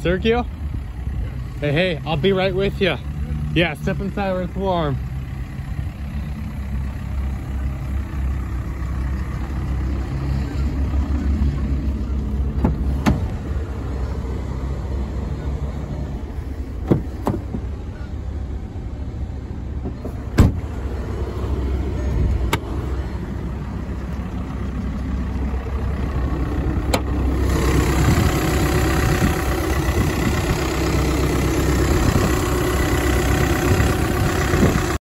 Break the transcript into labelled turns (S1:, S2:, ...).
S1: Sergio? Hey, hey, I'll be right with you. Yeah, step inside where it's warm.